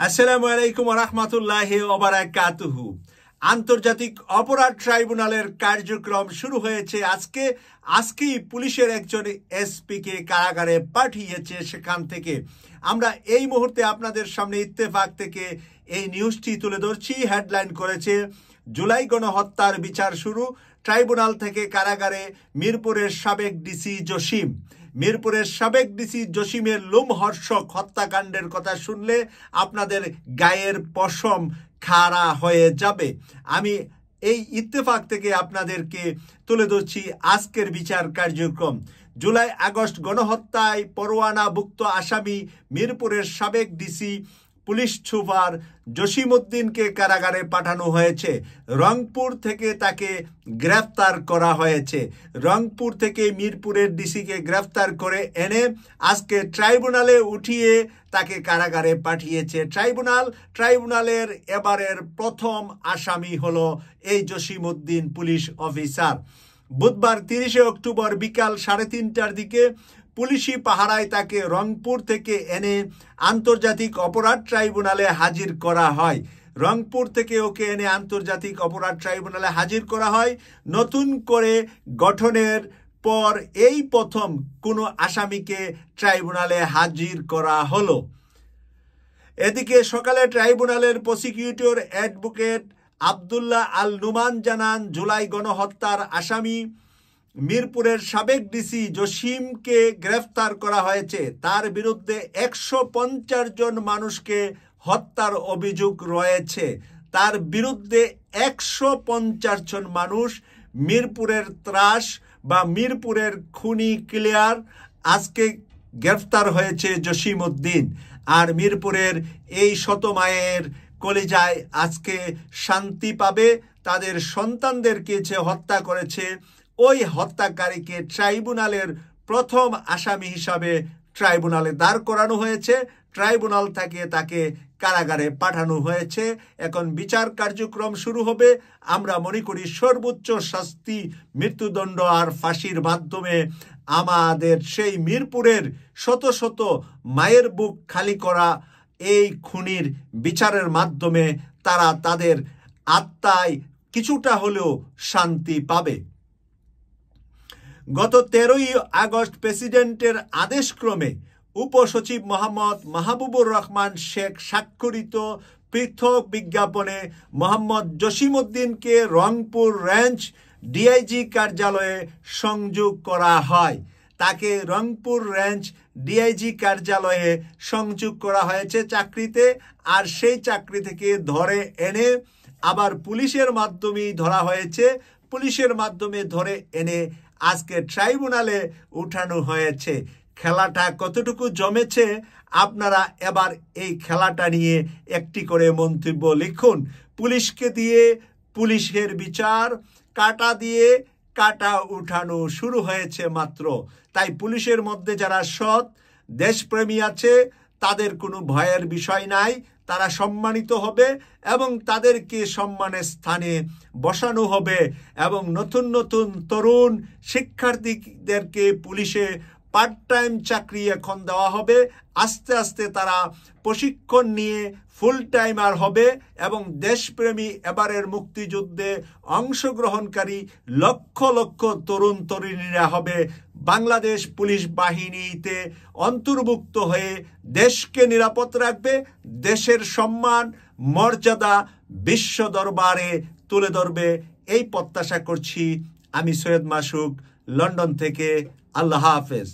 আসসালামু আলাইকুম রহমতুল্লাহ ওবারাকাতুহু। আন্তর্জাতিক অপরাধ ট্রাইব্যুনালের কার্যক্রম শুরু হয়েছে আজকে। আজকেই পুলিশের একজন এসপিকে কারাগারে পাঠিয়েছে সেখান থেকে। আমরা এই মুহূর্তে আপনাদের সামনে ইত্তেফাক থেকে এই নিউজটি তুলে ধরছি। হেডলাইন করেছে, জুলাই গণহত্যার বিচার শুরু। ট্রাইব্যুনাল থেকে কারাগারে মিরপুরের সাবেক ডিসি জসিম। মিরপুরের সাবেক ডিসি জসিমের লোমহর্ষক হত্যাকাণ্ডের কথা শুনলে আপনাদের গায়ের পশম খাড়া হয়ে যাবে। আমি এই ইত্তেফাক থেকে আপনাদেরকে তুলে ধরছি আজকের বিচার কার্যক্রম। জুলাই আগস্ট গণহত্যায় পরোয়ানাভুক্ত আসামি মিরপুরের সাবেক ডিসি পুলিশ সুপার জসিমউদ্দিনকে কারাগারে পাঠানো হয়েছে। রংপুর থেকে তাকে গ্রেফতার করা হয়েছে। রংপুর থেকে মিরপুরের ডিসিকে গ্রেফতার করে এনে আজকে ট্রাইব্যুনালে উঠিয়ে তাকে কারাগারে পাঠিয়েছে। ট্রাইব্যুনাল, ট্রাইব্যুনালের এবারের প্রথম আসামি হলো এই জসিমউদ্দিন পুলিশ অফিসার। বুধবার তিরিশে অক্টোবর বিকাল সাড়ে তিনটার দিকে পুলিশি পাহারায় তাকে রংপুর থেকে এনে আন্তর্জাতিক অপরাধ ট্রাইব্যুনালে হাজির করা হয়। রংপুর থেকে ওকে এনে আন্তর্জাতিক অপরাধ ট্রাইব্যুনালে হাজির করা হয়। নতুন করে গঠনের পর এই প্রথম কোনো আসামিকে ট্রাইব্যুনালে হাজির করা হলো। এদিকে সকালে ট্রাইব্যুনালের প্রসিকিউটর অ্যাডভোকেট আবদুল্লাহ আল নুমান জানান, জুলাই গণহত্যার আসামি মিরপুরের সাবেক ডিসি জসিমকে গ্রেফতার করা হয়েছে। তার বিরুদ্ধে একশো পঞ্চাশ জন মানুষকে হত্যার অভিযোগ রয়েছে। তার বিরুদ্ধে একশো পঞ্চাশ জন মানুষ মিরপুরের ত্রাস বা মিরপুরের খুনি ক্লিয়ার আজকে গ্রেফতার হয়েছে জসিম উদ্দিন আর মিরপুরের এই শতমায়ের কলিজায় আজকে শান্তি পাবে। তাদের সন্তানদেরকে যে হত্যা করেছে ওই হত্যাকারীকে ট্রাইব্যুনালের প্রথম আসামি হিসাবে ট্রাইব্যুনালে দাঁড় করানো হয়েছে। ট্রাইব্যুনাল থেকে তাকে কারাগারে পাঠানো হয়েছে। এখন বিচার কার্যক্রম শুরু হবে। আমরা মনে করি সর্বোচ্চ শাস্তি, মৃত্যুদণ্ড আর ফাঁসির মাধ্যমে আমাদের সেই মিরপুরের শত শত মায়ের বুক খালি করা এই খুনির বিচারের মাধ্যমে তারা তাদের আত্মায় কিছুটা হলেও শান্তি পাবে। গত তেরোই আগস্ট প্রেসিডেন্টের আদেশক্রমে উপসচিব মোহাম্মদ মাহবুবুর রহমান শেখ স্বাক্ষরিত পৃথক বিজ্ঞাপনে মোহাম্মদ জসিমউদ্দিনকে রংপুর রেঞ্জ ডিআইজি কার্যালয়ে সংযোগ করা হয়। তাকে রংপুর রেঞ্জ ডিআইজি কার্যালয়ে সংযোগ করা হয়েছে চাকরিতে আর সেই চাকরি থেকে ধরে এনে আবার পুলিশের মাধ্যমেই ধরা হয়েছে। পুলিশের মাধ্যমে ধরে এনে আজকে ট্রাইব্যুনালে উঠানো হয়েছে। খেলাটা কতটুকু জমেছে? আপনারা এবার এই খেলাটা নিয়ে একটি করে মন্তব্য লিখুন। পুলিশকে দিয়ে পুলিশের বিচার, কাটা দিয়ে কাটা উঠানো শুরু হয়েছে মাত্র। তাই পুলিশের মধ্যে যারা সৎ, দেশপ্রেমী আছে তাদের কোনো ভয়ের বিষয় নাই, তারা সম্মানিত হবে এবং তাদেরকে সম্মানের স্থানে বসানো হবে এবং নতুন নতুন তরুণ শিক্ষার্থীদেরকে পুলিশে পার্ট টাইম চাকরি এখন দেওয়া হবে। আস্তে আস্তে তারা প্রশিক্ষণ নিয়ে ফুল টাইমার হবে এবং দেশপ্রেমী এবারের মুক্তিযুদ্ধে অংশগ্রহণকারী লক্ষ লক্ষ তরুণ তরুণীরা হবে। বাংলাদেশ পুলিশ বাহিনীতে অন্তর্ভুক্ত হয়ে দেশকে নিরাপদ রাখবে, দেশের সম্মান, মর্যাদা বিশ্ব দরবারে তুলে ধরবে। এই প্রত্যাশা করছি আমি সৈয়দ মাসুক, লন্ডন থেকে। আল্লাহ হাফেজ।